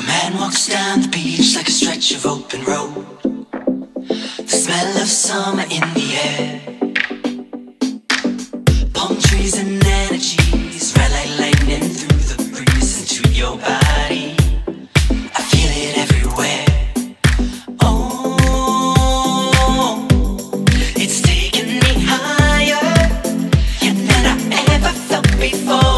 A man walks down the beach like a stretch of open road. The smell of summer in the air. Palm trees and energies red like lightning through the breeze into your body. I feel it everywhere. Oh, before